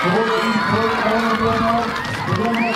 大きい声を上げて。